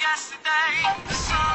yesterday.